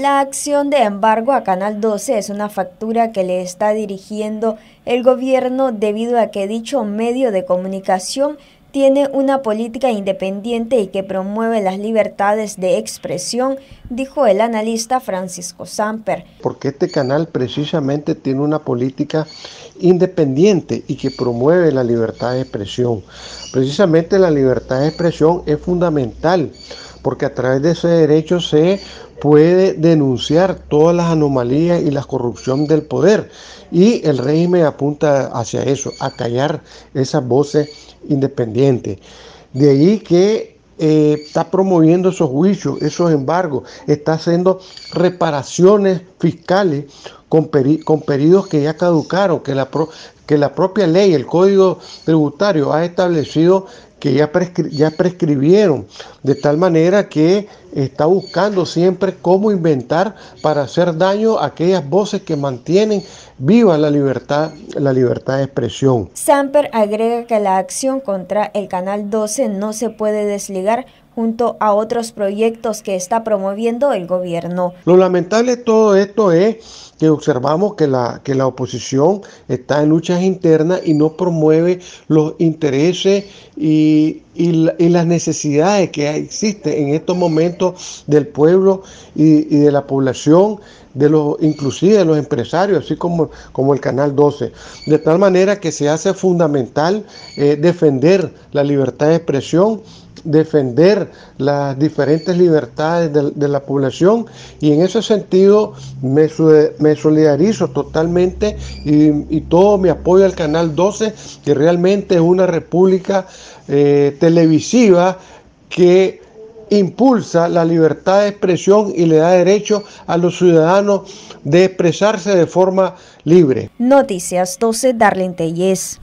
La acción de embargo a Canal 12 es una factura que le está dirigiendo el gobierno debido a que dicho medio de comunicación tiene una política independiente y que promueve las libertades de expresión, dijo el analista Francisco Samper. Porque este canal precisamente tiene una política independiente y que promueve la libertad de expresión. Precisamente la libertad de expresión es fundamental porque a través de ese derecho se puede denunciar todas las anomalías y la corrupción del poder. Y el régimen apunta hacia eso, a callar esas voces independientes. De ahí que eh, está promoviendo esos juicios, esos embargos, está haciendo reparaciones fiscales con, con periodos que ya caducaron, que la, que la propia ley, el código tributario ha establecido que ya, ya prescribieron, de tal manera que está buscando siempre cómo inventar para hacer daño a aquellas voces que mantienen viva la libertad, la libertad de expresión. Samper agrega que la acción contra el Canal 12 no se puede desligar junto a otros proyectos que está promoviendo el gobierno. Lo lamentable de todo esto es que observamos que la, que la oposición está en luchas internas y no promueve los intereses y, las necesidades que existen en estos momentos del pueblo y, de la población, de los, inclusive de los empresarios, así como, como el Canal 12. De tal manera que se hace fundamental eh, defender la libertad de expresión defender las diferentes libertades de, la población y en ese sentido me, solidarizo totalmente y, todo mi apoyo al Canal 12, que realmente es una república eh, televisiva que impulsa la libertad de expresión y le da derecho a los ciudadanos de expresarse de forma libre. Noticias 12, Darlene Telles.